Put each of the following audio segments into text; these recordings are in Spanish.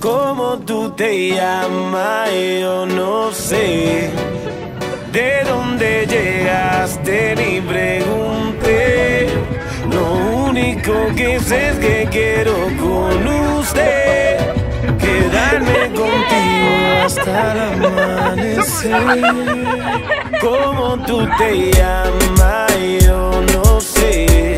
¿Cómo tú te llamas? Yo no sé. ¿De dónde llegaste? Ni pregunté. Lo único que sé es que quiero con usted quedarme contigo hasta el amanecer. ¿Cómo tú te llamas? Yo no sé.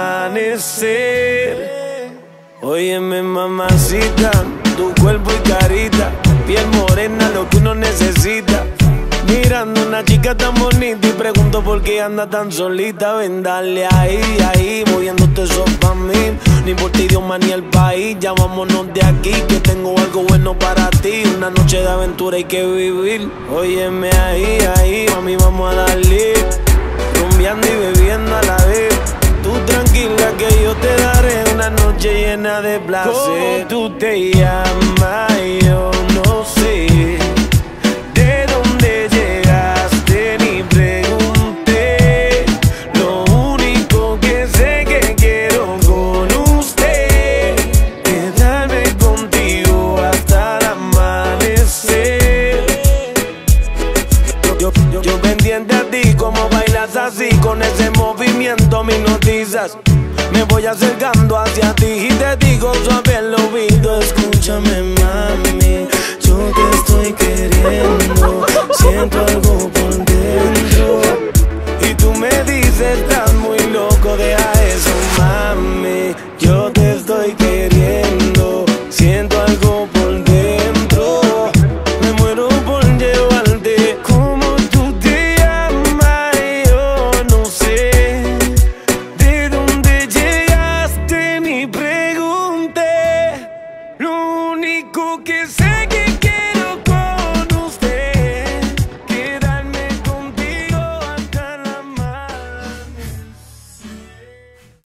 Amanecer. Óyeme, mamacita, tu cuerpo y carita, piel morena, lo que uno necesita. Mirando una chica tan bonita y pregunto por qué anda tan solita. Ven, dale ahí, ahí, moviéndote eso pa' mí. Ni por ti, idioma ni el país, ya vámonos de aquí, que tengo algo bueno para ti. Una noche de aventura hay que vivir. Óyeme ahí, ahí, mami, vamos a darle. Llena de placer. ¿Cómo tú te llamas? Yo no sé. ¿De dónde llegaste? Ni pregunté. Lo único que sé que quiero con usted quedarme contigo hasta el amanecer. Yo, yo, yo a ti, como bailas así, con ese movimiento me noticias. Me voy acercando hacia ti y te digo suave el oído, escúchame.